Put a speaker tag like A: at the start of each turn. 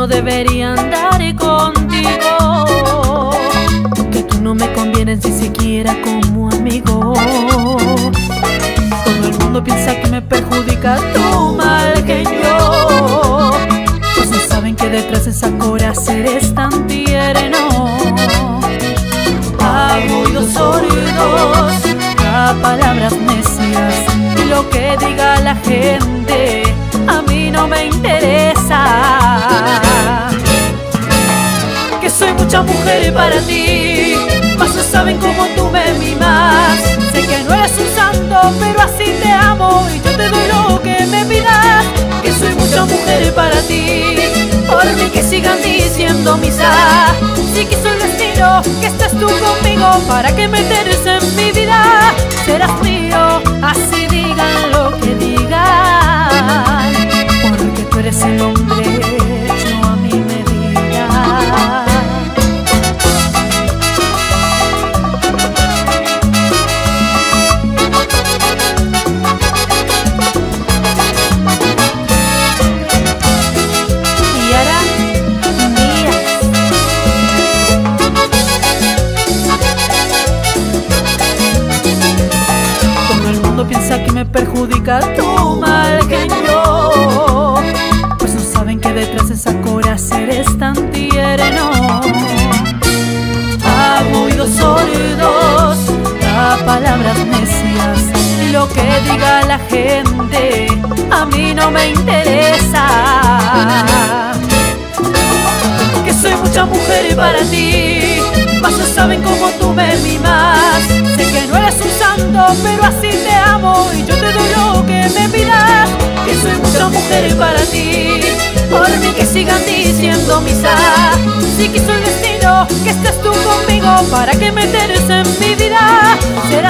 A: no debería andar contigo. Que tú no me convienes ni siquiera como amigo. Todo el mundo piensa que me perjudica tu mal genio. Pues no saben que detrás de esa coraza eres tan tierno. A oídos sordos, a palabras necias. Y lo que diga la gente soy mucha mujer para ti, mas no saben cómo tú me mimas. Sé que no eres un santo, pero así te amo y yo te doy que me pidas. Que soy mucha mujer para ti, por mí que sigan diciendo misa. Si quiso el destino que estés tú conmigo, para que meterse en mi vida, serás mío, así piensa que me perjudica tu mal genio. Pues no saben que detrás de esa coraza eres tan tierno. A oídos sordos, a palabras necias Y lo que diga la gente a mí no me interesa. Que soy mucha mujer para ti Mas no saben cómo tú me mimas pero así te amo Y yo te doy lo que me pidas Que soy mucha mujer para ti. Por mí que sigan diciendo misa Si quiso el destino que estés tú conmigo Para que meterse en mi vida. Serás mío